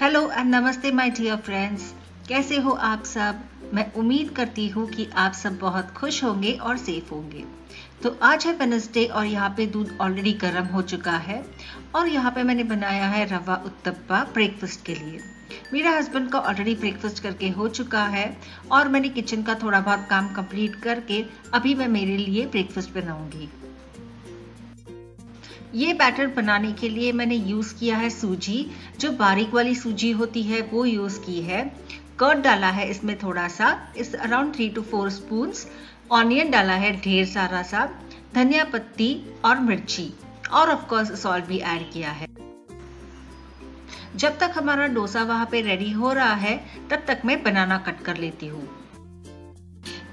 Hello and नमस्ते my dear friends कैसे हो आप सब? मैं उम्मीद करती हूँ कि आप सब बहुत खुश होंगे और सेफ़ होंगे। तो आज है वेनसडे और यहाँ पे दूध ऑलरेडी गर्म हो चुका है और यहाँ पे मैंने बनाया है रवा उत्तप्पा ब्रेकफास्ट के लिए। मेरा हस्बैंड का ऑलरेडी ब्रेकफास्ट करके हो चुका है और मैंने किचन का थोड़ा बहुत काम कंप्लीट करके अभी मैं मेरे लिए ब्रेकफास्ट बनाऊँगी। ये बैटर बनाने के लिए मैंने यूज़ किया है सूजी। जो बारीक वाली सूजी होती है, वो यूज़ की है। कर्ड डाला है इसमें थोड़ा सा इस around three to four spoon onion डाला है ढेर सारा सा धनिया पत्ती और मिर्ची। और ऑफ़ कोर्स सॉल्ट भी ऐड किया है। जब तक हमारा डोसा वहाँ पे रेडी हो रहा है, तब तक मैं बनाना कट कर लेती हूँ।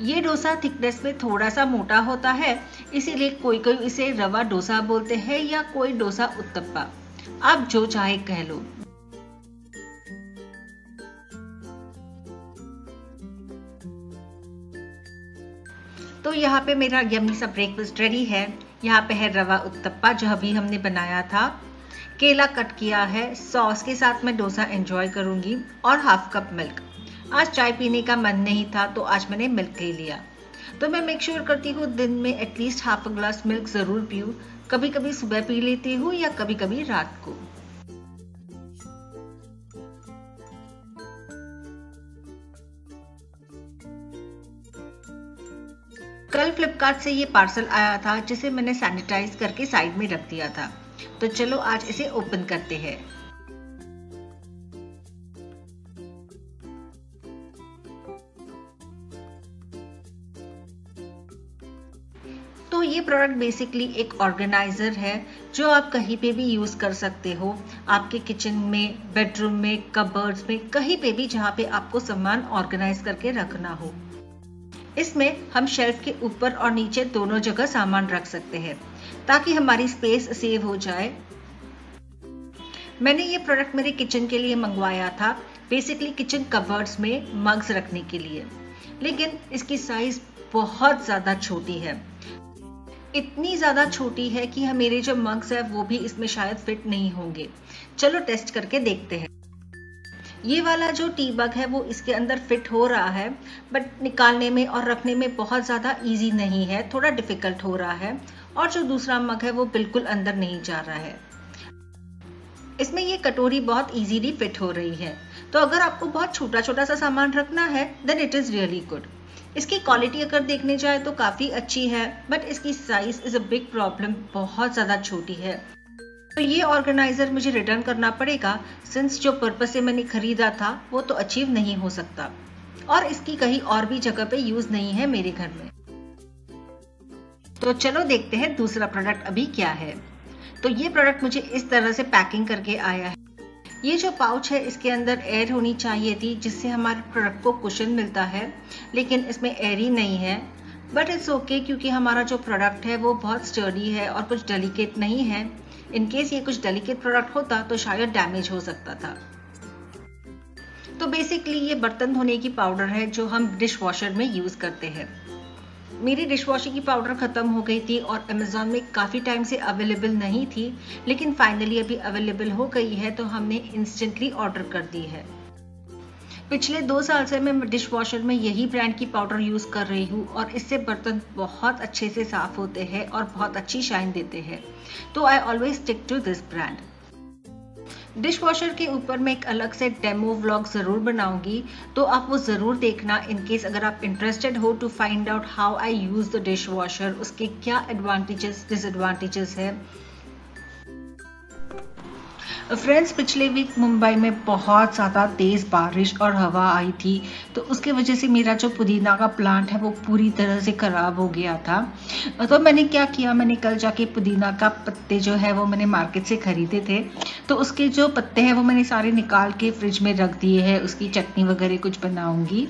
ये डोसा थिकनेस में थोड़ा सा मोटा होता है। इसीलिए कोई कोई इसे रवा डोसा बोलते हैं या कोई डोसा उत्तप्पा। आप जो चाहे कह लो। तो यहाँ पे मेरा यमी सा ब्रेकफास्ट रेडी है। यहाँ पे है रवा उत्तप्पा, जो अभी हमने बनाया था। केला कट किया है। सॉस के साथ मैं डोसा एंजॉय करूँगी। और हाफ़ कप मिल्क आज चाय पीने का मन नहीं था तो आज मैंने मिल्क ले लिया। तो मैं मेक श्योर करती हूँ, दिन में एटलीस्ट हाफ़ ग्लास मिल्क ज़रूर पीऊँ कभी कभी सुबह पी लेती हूँ या कभी कभी रात को। कल फ्लिपकार्ट से ये पार्सल आया था, जिसे मैंने सैनिटाइज करके साइड में रख दिया था। तो चलो आज इसे ओपन करते हैं। ये प्रोडक्ट बेसिकली एक ऑर्गेनाइजर है, जो आप कहीं पे भी यूज़ कर सकते हो। आपके किचन में बेडरूम में कबर्ड्स में, कहीं पे भी जहाँ पे आपको सामान ऑर्गेनाइज करके रखना हो। इसमें हम शेल्फ के ऊपर और नीचे दोनों जगह सामान रख सकते हैं, ताकि हमारी स्पेस सेव हो जाए। मैंने ये प्रोडक्ट मेरे किचन के लिए मंगवाया था बेसिकली किचन कवर्ड्स में मग्स रखने के लिए। लेकिन इसकी साइज़ बहुत ज़्यादा छोटी है। इतनी ज़्यादा छोटी है कि मेरे जो मग्स है, वो भी इसमें शायद फिट नहीं होंगे। चलो टेस्ट करके देखते हैं। ये वाला जो टी बग है, वो इसके अंदर फिट हो रहा है बट निकालने में और रखने में बहुत ज़्यादा इजी नहीं है, थोड़ा डिफ़िकल्ट हो रहा है, और जो दूसरा मग है, वो बिल्कुल अंदर नहीं जा रहा है। इसमें ये कटोरी बहुत इजीली फिट हो रही है। तो अगर आपको बहुत छोटा छोटा सा सामान रखना है then it is really good इसकी क्वालिटी अगर देखने जाए तो काफ़ी अच्छी है बट इसकी size is a big problem बहुत ज़्यादा छोटी है। तो ये ऑर्गेनाइजर मुझे रिटर्न करना पड़ेगा सिंस जो पर्पज से मैंने खरीदा था, वो तो अचीव नहीं हो सकता। और इसकी कहीं और भी जगह पे यूज़ नहीं है मेरे घर में। तो चलो देखते हैं दूसरा प्रोडक्ट अभी क्या है। तो ये प्रोडक्ट मुझे इस तरह से पैकिंग करके आया है। ये जो पाउच है, इसके अंदर एयर होनी चाहिए थी, जिससे हमारे प्रोडक्ट को कुशन मिलता है, लेकिन इसमें एयर ही नहीं है। बट इट्स ओके क्योंकि हमारा जो प्रोडक्ट है, वो बहुत स्टर्डी है और कुछ डेलिकेट नहीं है। इनकेस ये कुछ डेलिकेट प्रोडक्ट होता तो शायद डैमेज हो सकता था। तो बेसिकली ये बर्तन धोने की पाउडर है, जो हम डिश वॉशर में यूज़ करते हैं। मेरी डिश वॉशिंग की पाउडर खत्म हो गई थी और अमेजोन में काफ़ी टाइम से अवेलेबल नहीं थी, लेकिन फाइनली अभी अवेलेबल हो गई है तो हमने इंस्टेंटली ऑर्डर कर दी है। पिछले दो साल से मैं डिश वॉशर में यही ब्रांड की पाउडर यूज़ कर रही हूँ और इससे बर्तन बहुत अच्छे से साफ़ होते हैं और बहुत अच्छी शाइन देते हैं। तो I always stick to this brand dishwasher के ऊपर मैं एक अलग से डेमो व्लॉग ज़रूर बनाऊँगी तो आप वो ज़रूर देखना इनकेस अगर आप इंटरेस्टेड हो to find out how I use the dishwasher उसके क्या एडवांटेजेस डिसएडवांटेजेस है। फ्रेंड्स पिछले वीक मुंबई में बहुत ज़्यादा तेज़ बारिश और हवा आई थी तो उसके वजह से मेरा जो पुदीना का प्लांट है वो पूरी तरह से ख़राब हो गया था। तो मैंने क्या किया, मैंने कल जाके पुदीना का पत्ते जो है वो मैंने मार्केट से ख़रीदे थे। तो उसके जो पत्ते हैं वो मैंने सारे निकाल के फ्रिज में रख दिए हैं, उसकी चटनी वगैरह कुछ बनाऊँगी।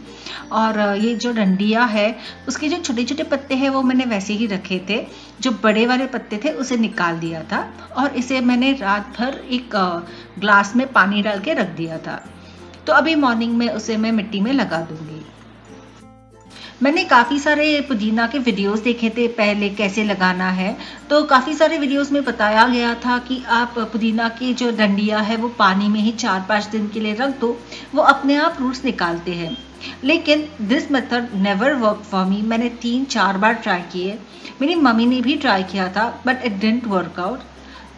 और ये जो डंडिया है, उसके जो छोटे छोटे पत्ते हैं वो मैंने वैसे ही रखे थे। जो बड़े वाले पत्ते थे, उसे निकाल दिया था और इसे मैंने रात भर एक ग्लास में पानी डाल के रख दिया था। तो अभी मॉर्निंग में उसे मैं मिट्टी में लगा दूँगी। मैंने काफ़ी सारे पुदीना के वीडियोस देखे थे, पहले कैसे लगाना है। तो काफ़ी सारे वीडियोस में बताया गया था कि आप पुदीना की जो डंडिया है, वो पानी में ही चार पाँच दिन के लिए रख दो, वो अपने आप रूट्स निकालते हैं। लेकिन this method never work for me मैंने तीन, चार बार ट्राई किए। मेरी मम्मी ने भी ट्राई किया था but it didn't work out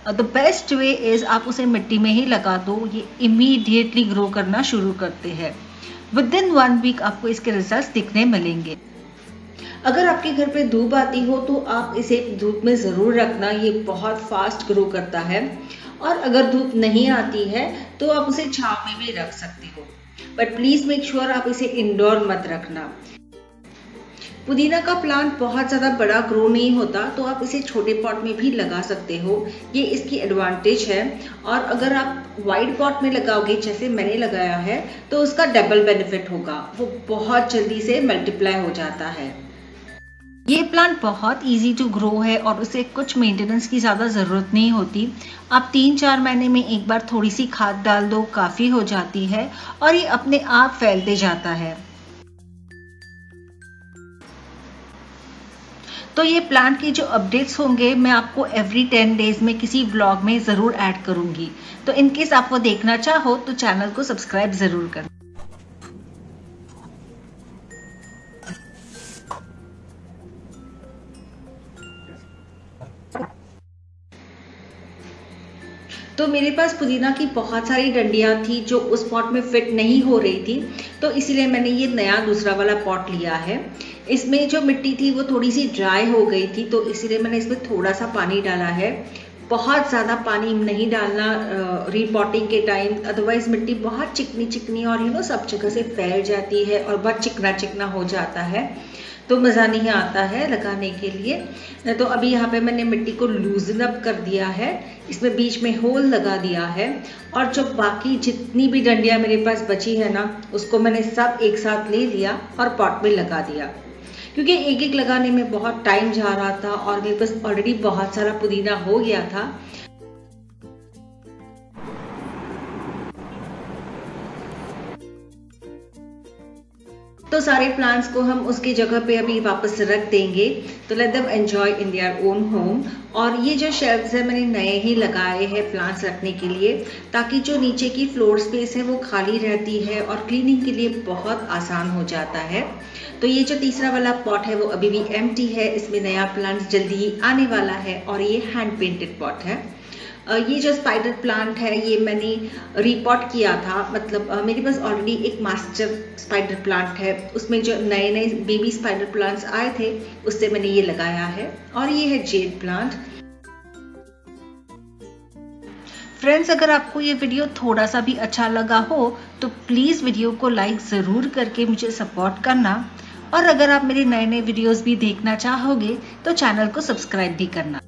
the best way is आप उसे मिट्टी में ही लगा दो। ये इमीडिएटली ग्रो करना शुरू करते हैं। विद इन वन वीक आपको इसके रिज़ल्ट दिखने मिलेंगे। अगर आपके घर पे धूप आती हो तो आप इसे धूप में ज़रूर रखना। ये बहुत फास्ट ग्रो करता है। और अगर धूप नहीं आती है तो आप उसे छाव में भी रख सकते हो। बट प्लीज़ मेक श्योर आप इसे इंडोर मत रखना। पुदीना का प्लांट बहुत ज़्यादा बड़ा ग्रो नहीं होता तो आप इसे छोटे पॉट में भी लगा सकते हो। ये इसकी एडवांटेज है। और अगर आप वाइड पॉट में लगाओगे, जैसे मैंने लगाया है तो उसका डबल बेनिफिट होगा। वो बहुत जल्दी से मल्टीप्लाई हो जाता है। ये प्लांट बहुत इजी टू ग्रो है और उसे कुछ मेंटेनेंस की ज़्यादा ज़रूरत नहीं होती। आप तीन चार महीने में एक बार थोड़ी सी खाद डाल दो, काफ़ी हो जाती है और ये अपने आप फैलते जाता है। तो ये प्लांट के जो अपडेट्स होंगे, मैं आपको एवरी टेन डेज़ में किसी व्लॉग में ज़रूर ऐड करूँगी। तो इनकेस आप वो देखना चाहो तो चैनल को सब्सक्राइब ज़रूर करना। तो मेरे पास पुदीना की बहुत सारी डंडियाँ थी जो उस पॉट में फिट नहीं हो रही थी तो इसीलिए मैंने ये नया दूसरा वाला पॉट लिया है। इसमें जो मिट्टी थी वो थोड़ी सी ड्राई हो गई थी तो इसीलिए मैंने इसमें थोड़ा सा पानी डाला है। बहुत ज़्यादा पानी नहीं डालना रीपॉटिंग के टाइम अदरवाइज़ मिट्टी बहुत चिकनी चिकनी और यू नो सब जगह से फैल जाती है और बहुत चिकना चिकना हो जाता है। तो मज़ा नहीं आता है लगाने के लिए। तो अभी यहाँ पे मैंने मिट्टी को लूजन अप कर दिया है। इसमें बीच में होल लगा दिया है। और जो बाकी जितनी भी डंडियाँ मेरे पास बची है ना, उसको मैंने सब एक साथ ले लिया और पॉट में लगा दिया। क्योंकि एक एक लगाने में बहुत टाइम जा रहा था और मेरे पास ऑलरेडी बहुत सारा पुदीना हो गया था। तो सारे प्लांट्स को हम उसकी जगह पे अभी वापस रख देंगे। तो let them enjoy in their own home और ये जो शेल्फ्स है, मैंने नए ही लगाए हैं प्लांट्स रखने के लिए, ताकि जो नीचे की फ्लोर स्पेस है, वो खाली रहती है और क्लीनिंग के लिए बहुत आसान हो जाता है। तो ये जो तीसरा वाला पॉट है, वो अभी भी एम है। इसमें नया प्लांट्स जल्दी ही आने वाला है और ये हैंड पेंटेड पॉट है। ये जो स्पाइडर प्लांट है, ये मैंने रिपोर्ट किया था। मतलब मेरे पास ऑलरेडी एक मास्टर स्पाइडर प्लांट है। उसमें जो नए नए बेबी स्पाइडर प्लांट्स आए थे, उससे मैंने ये लगाया है। और ये है जेड प्लांट फ्रेंड्स अगर आपको ये वीडियो थोड़ा सा भी अच्छा लगा हो तो प्लीज़ वीडियो को लाइक ज़रूर करके मुझे सपोर्ट करना। और अगर आप मेरे नए नए वीडियोस भी देखना चाहोगे तो चैनल को सब्सक्राइब भी करना।